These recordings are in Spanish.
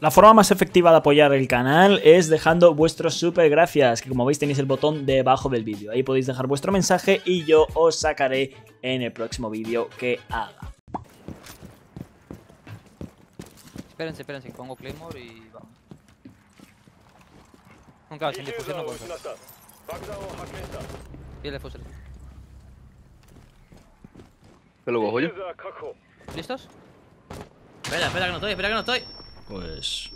La forma más efectiva de apoyar el canal es dejando vuestros super gracias, que como veis tenéis el botón debajo del vídeo. Ahí podéis dejar vuestro mensaje y yo os sacaré en el próximo vídeo que haga. Espérense, espérense, pongo Claymore y vamos. Nunca, sin difusión no puedo. Y el fusil. ¿Qué lo cojo yo? ¿Listos? Espera, espera que no estoy, espera que no estoy. Pues...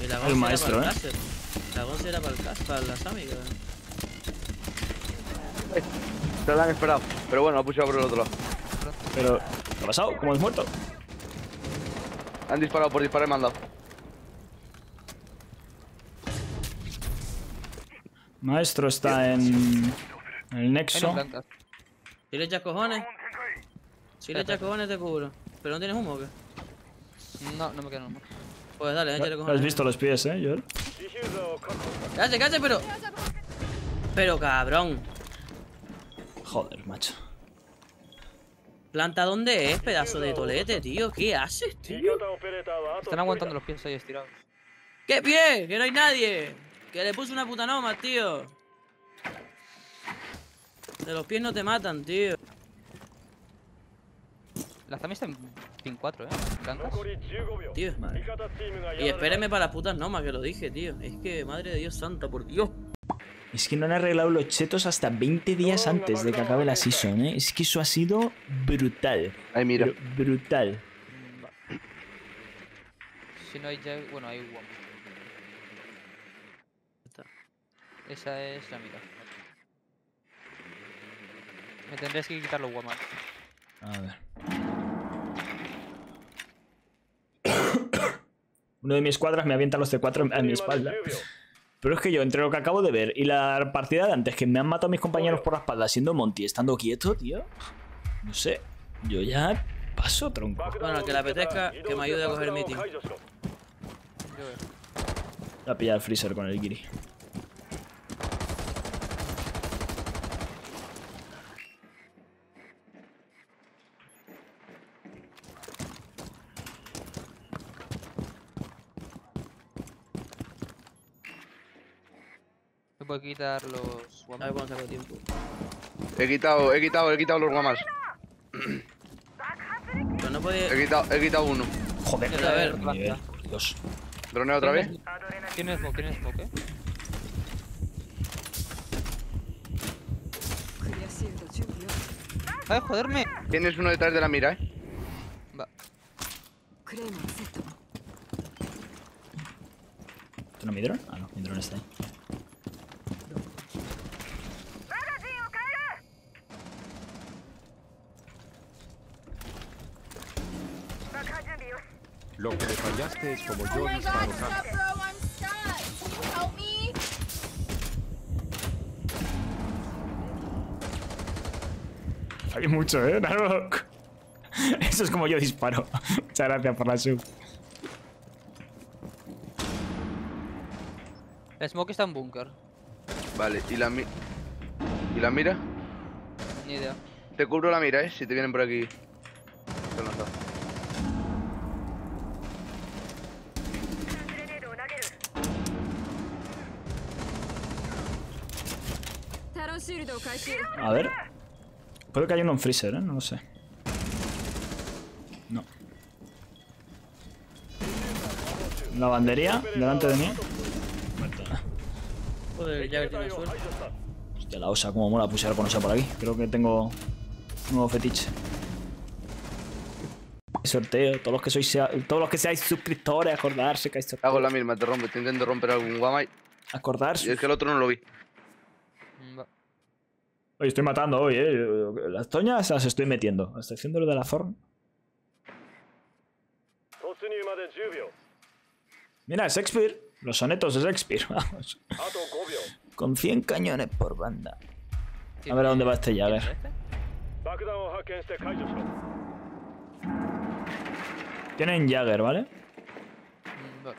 Y la El maestro, era ¿eh? para el láser. La Gonza era para el láser, para la Sami, creo. Se la han esperado. Pero bueno, ha puesto por el otro lado. Pero... ¿Qué ha pasado? ¿Cómo es muerto? Han disparado por disparar y me han dado. Maestro está en... en el nexo. Si le echas cojones. Si le echas cojones te cubro. ¿Pero no tienes humo o qué? No, no me quedan más. Pues dale, échale ¿Has cojones. visto los pies, eh, Joel? Cállate, cállate, pero. Pero cabrón. Joder, macho. ¿Planta dónde es, pedazo de tolete, tío? ¿Qué haces, tío? Están aguantando los pies ahí estirados. ¿Qué pie? Que no hay nadie. Que le puse una puta noma, tío. De los pies no te matan, tío. Las Zami están pin 4, eh. Blancas. Tío. Y espéreme para las putas nomas, que lo dije, tío. Es que, madre de Dios santa, por Dios. Es que no han arreglado los chetos hasta 20 días antes de que acabe la season, ¿eh? Es que eso ha sido brutal. Ahí mira. Brutal. Si no hay ya. Bueno, hay one. Está. Esa es la mira. Me tendrías que quitar los guamas. A ver. Uno de mis cuadras me avienta los C4 a mi espalda. Pero es que yo, entre lo que acabo de ver y la partida de antes, que me han matado mis compañeros por la espalda siendo Monty, estando quieto, tío. No sé. Yo ya paso tronco. Bueno, que le apetezca, que me ayude a coger meeting. Yo veo. Voy a pillar el freezer con el Giri. Me puedo quitar los A guamas. ver cuándo saco tiempo. He quitado, he quitado, he quitado los guamas. Pero no puede. He quitado, he quitado uno. Joder, A ver, mi nivel, Dios. Droneo otra vez. ¿Tiene smoke? ¿Tiene smoke, eh? ¡Ay, joderme! Tienes uno detrás de la mira, eh. Va. ¿Esto no mi dron? Ah, no, mi dron está ahí. Le fallaste es como Oh yo my god, disparo stop, cada- bro, I'm stuck. Can you help me? Hay mucho, ¿eh? Narok. Eso es como yo disparo. Muchas gracias por la sub. El smoke está en búnker. Vale, y la mi... ¿Y la mira? Ni idea. Te cubro la mira, eh, si te vienen por aquí. A ver. Puede que haya uno en freezer, ¿eh? No lo sé. No. Lavandería, delante de mí. Muerta. Joder, ya que tiene suelo. Hostia, la osa, como mola pusear con osa por aquí. Creo que tengo un nuevo fetiche. Sorteo, todos los que sois todos los que seáis suscriptores, acordarse que hay sorteo. Hago la misma, te rompe, te intento romper algún guama y y Acordarse. es que el otro no lo vi. Oye, estoy matando hoy, eh. Las toñas las estoy metiendo. Estoy haciendo lo de la Thorn. Mira, Shakespeare. Los sonetos de Shakespeare. Vamos. Con 100 cañones por banda. A ver a dónde va este ¿Quién es Jagger. este? Tienen Jagger, ¿vale? Mm, va.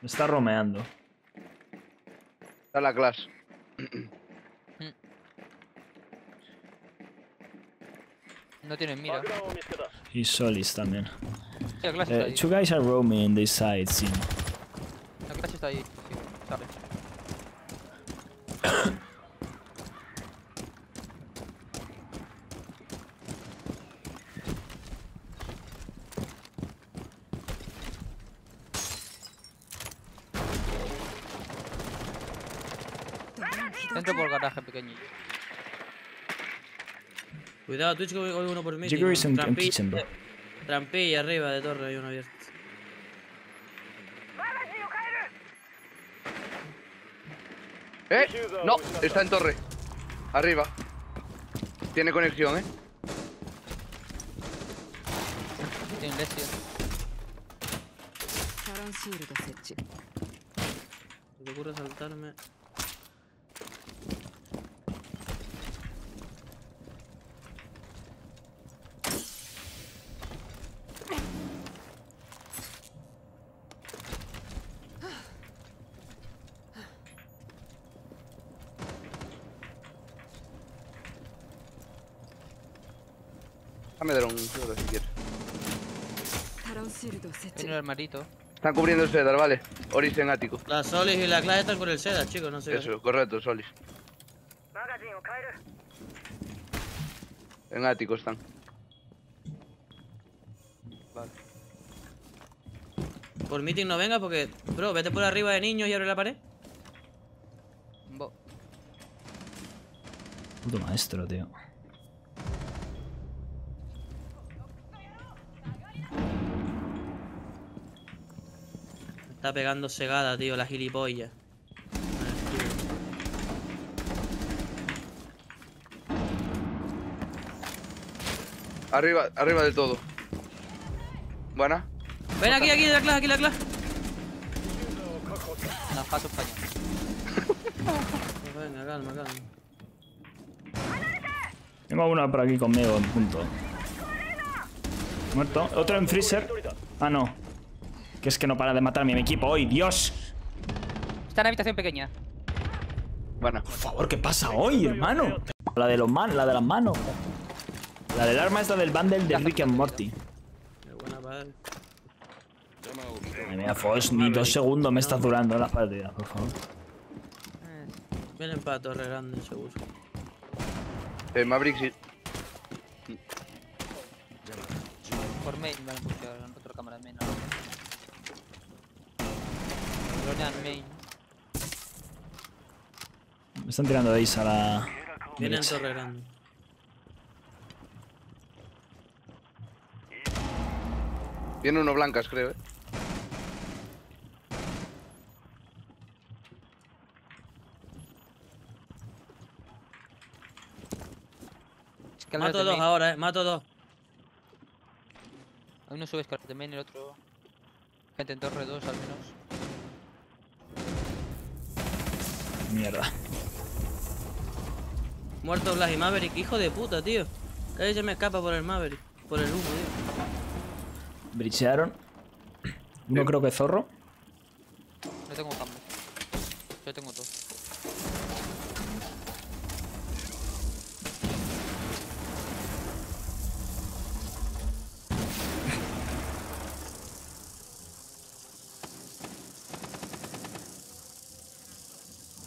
Me está romeando. Está la clase. No tienen mira. Y Solis también. Sí, la clase está ahí. two guys are roaming this side, sí. La clase está ahí. Sí, sale. Entro por garaje pequeño. Cuidado, Twitch que voy, uno por mí. Yo en, arriba de torre hay uno abierto. ¿Eh? No, está en torre. Arriba. Tiene conexión, ¿eh? Tiene lesión. Se ocurre saltarme. me Dame un solo si quieres. Tiene el armarito. Están cubriendo el Cedar, vale. Oris en ático. La Solis y la Clash están con el Cedar, chicos, no sé. Eso, correcto, Solis. En ático están. Vale. Por meeting no venga porque... Bro, vete por arriba de niños y abre la pared. Bo. Puto maestro, tío. Está pegando segada, tío, la gilipollas. Arriba, arriba del todo. Buena. Ven aquí, aquí, la Clash, aquí la Clash. Una paso. Pues venga, calma, calma. Tengo uno por aquí conmigo en punto. Muerto. Otro en freezer. Ah, no. Que es que no para de matarme mi equipo hoy, Dios. Está en la habitación pequeña. Buena. Por favor, ¿qué pasa hoy, hermano? La de los man, la de las manos. La del arma es la del bundle de Rick and Morty. Ay, mira, Foss, ni dos segundos me estás durando la partida, por favor. Vienen para Torre Grande, seguro. Eh, Maverick sí. Por main, van a pushar otra cámara main. Me están tirando de a la. Vienen. Torre Grande. Tiene uno blancas, creo, eh. Mato dos main. ahora, eh. Mato dos. Hay uno sube escaleras de main, el otro. Gente en torre 2 al menos. Mierda. Muerto Blas y Maverick, hijo de puta, tío. Cada vez se me escapa por el Maverick. Por el humo, tío. Brichearon. Uno creo que zorro. No tengo cambio. Yo tengo todo.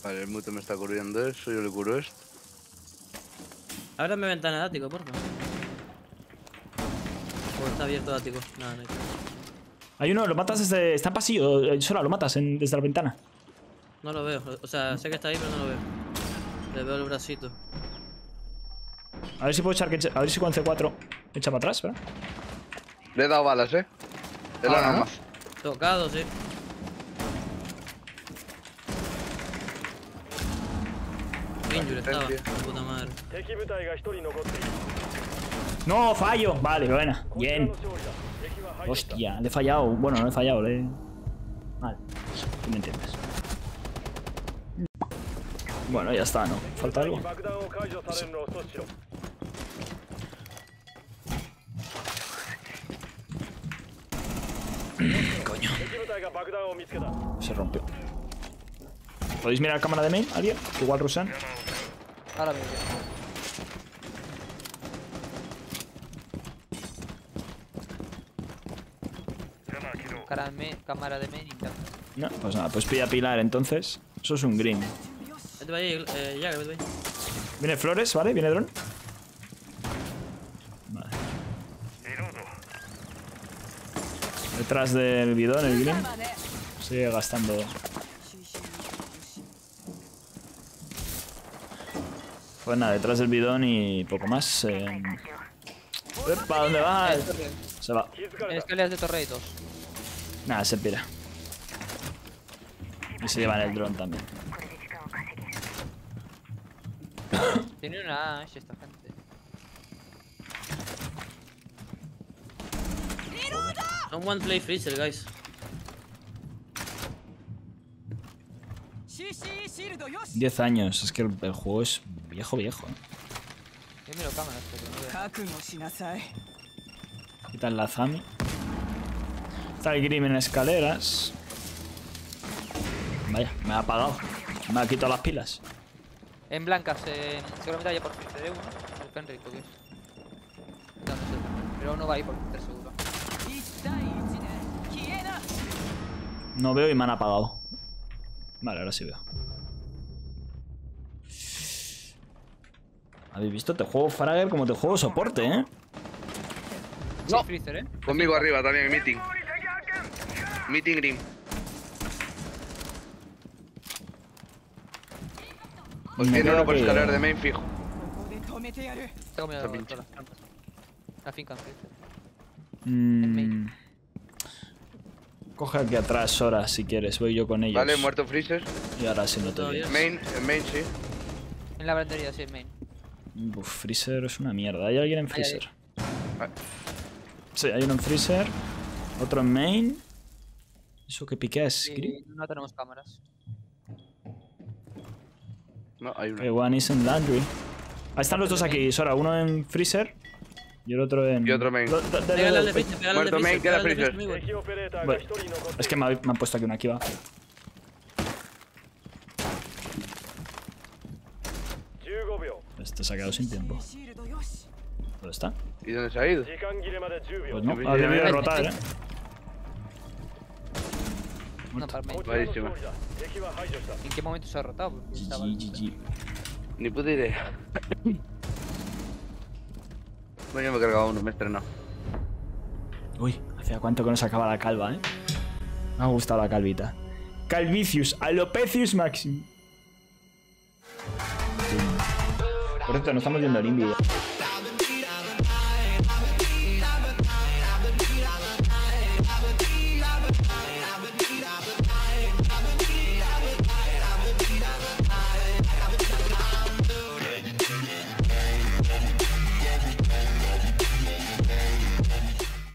Vale, el mute me está cubriendo eso, yo le curo esto. Ábrame ventana de ático, porfa. O está abierto el ático. Nada, no hay que- Hay uno, lo matas desde. Está en pasillo, eh, Sora, lo matas en- desde la ventana. No lo veo. O sea, sé que está ahí, pero no lo veo. Le veo el bracito. A ver si puedo echar A ver si con C4 echa para atrás, ¿verdad? Le he dado balas, eh. Es la Ah, más. Tocado, sí. Injure estaba, Resistencia. la puta madre. No, fallo. Vale, buena. Bien. Hostia, le he fallado. Bueno, no he fallado, le. Vale. Tú me entiendes. Bueno, ya está, ¿no? ¿Falta algo? Coño. Se rompió. ¿Podéis mirar cámara de main, alguien? Igual Rusan. Ahora mismo. Cámara de, cámara de men y No, pues nada, pues pilla pilar entonces. Eso es un green. Viene flores, ¿vale? Viene dron. Detrás del bidón, el green. Sigue gastando Pues nada, detrás del bidón y poco más. Eh... ¡Epa! ¿Dónde va? Se va. En escaleras de torre hay dos. Nada, se pira. Y se llevan el dron también. Tiene una Ash esta gente. No one play freezer, guys. 10 años, es que el, el juego es viejo, viejo. ¿eh? Yo miro cámaras, pero no veo. Quitan la Zami. Está el Grim en escaleras. Vaya, me ha apagado. Me ha quitado las pilas. En blancas, eh, seguramente vaya por freezer, ¿eh? Uno. El Fenrir, creo que es. No, no sé. Pero uno va ahí por freezer, seguro. No veo y me han apagado. Vale, ahora sí veo. ¿Habéis visto? Te juego Fragger como te juego soporte, ¿eh? No. freezer, ¿eh? Conmigo arriba también, meeting. Meeting green. Me tiene uno por escalar de main fijo. Pinche. todas las plantas. La finca. Mm. main. Coge aquí atrás, Sora, si quieres. Voy yo con ellos. Vale, muerto freezer. Y ahora sí no te veo. Main, en main sí. En la brandería, sí, en main. Uf, Freezer es una mierda. ¿Hay alguien en Freezer? Sí, hay uno en Freezer. Otro en Main. ¿Eso que pique es? No tenemos cámaras. No, hay Okay, uno. one is in Landry. Ahí están los dos aquí, Sora. Uno en Freezer y el otro en. Y otro main. Muerto main, queda freezer. es que me, ha- me han puesto aquí una kiva. Este se ha quedado sin tiempo. ¿Dónde está? ¿Y dónde se ha ido? Pues no, Yo ha debido de pensé- rotar, eh. ¿En qué momento se ha rotado? GG. Ni puta idea. No, yo me he cargado uno, me he estrenado. Uy, hacía cuánto que no sacaba la calva, eh. Me ha gustado la calvita. Calvicius, Alopecius Maxim. Por cierto, no estamos viendo el Invi.